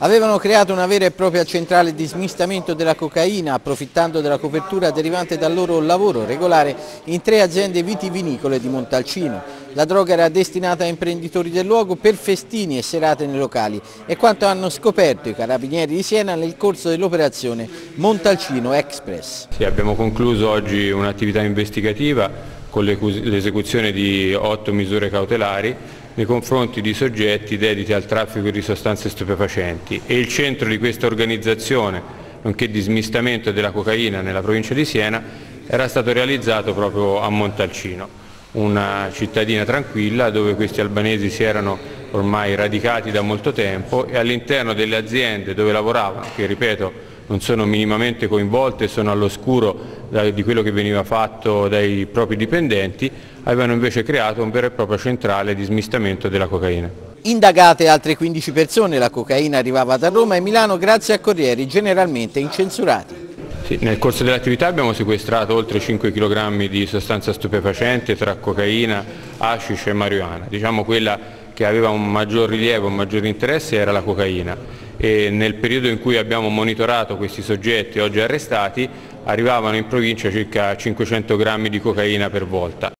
Avevano creato una vera e propria centrale di smistamento della cocaina approfittando della copertura derivante dal loro lavoro regolare in tre aziende vitivinicole di Montalcino. La droga era destinata a imprenditori del luogo per festini e serate nei locali e quanto hanno scoperto i carabinieri di Siena nel corso dell'operazione Montalcino Express. Sì, abbiamo concluso oggi un'attività investigativa con l'esecuzione di otto misure cautelari nei confronti di soggetti dediti al traffico di sostanze stupefacenti. E il centro di questa organizzazione, nonché di smistamento della cocaina nella provincia di Siena, era stato realizzato proprio a Montalcino, una cittadina tranquilla dove questi albanesi si erano ormai radicati da molto tempo e all'interno delle aziende dove lavoravano, che ripeto non sono minimamente coinvolte, sono all'oscuro di quello che veniva fatto dai propri dipendenti, avevano invece creato un vero e proprio centrale di smistamento della cocaina. Indagate altre 15 persone, la cocaina arrivava da Roma e Milano grazie a corrieri generalmente incensurati. Sì, nel corso dell'attività abbiamo sequestrato oltre 5 kg di sostanza stupefacente tra cocaina, hashish e marijuana. Diciamo quella che aveva un maggior rilievo, un maggior interesse era la cocaina e nel periodo in cui abbiamo monitorato questi soggetti oggi arrestati arrivavano in provincia circa 500 grammi di cocaina per volta.